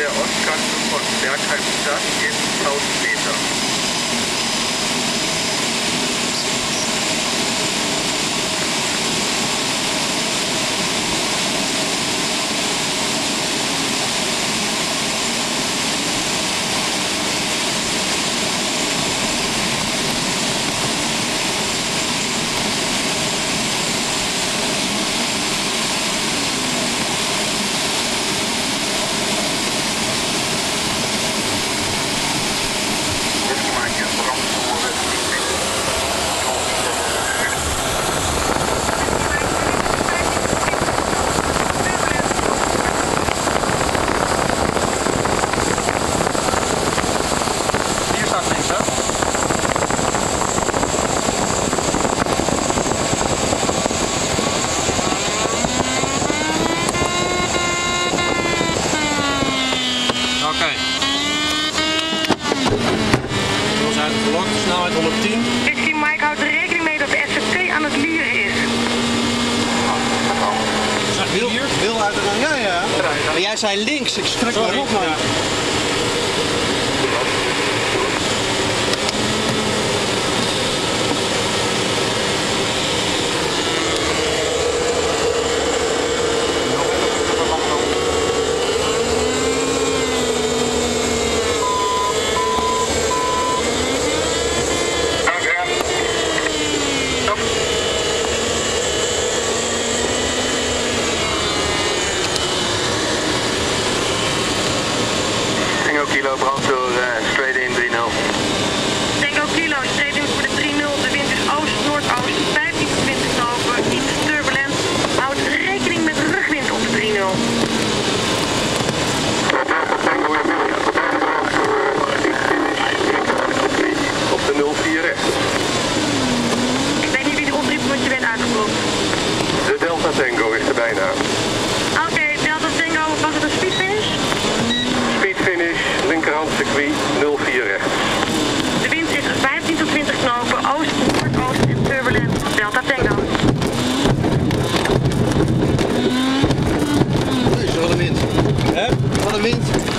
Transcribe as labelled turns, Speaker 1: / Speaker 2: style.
Speaker 1: der Ostkante von Bergheim-Stadt in 1000 Meter.
Speaker 2: Gelokt, snelheid 110.
Speaker 3: Richting Mike houdt er rekening mee dat de SFT aan het lieren is.
Speaker 2: Hier.
Speaker 4: Wil uit de... Ja, ja. Maar jij zei links, ik me Sorry. op. Ja.
Speaker 5: Kilo
Speaker 1: brandstoor, uh, eh, straight in 3-0.
Speaker 3: Tango Kilo, straight in voor de 3-0. De wind is oost, noordoost, 15-20 knopen. Iets turbulent. Houd rekening met rugwind op de 3-0.
Speaker 6: Op de 0-4 rechts.
Speaker 4: Parabéns.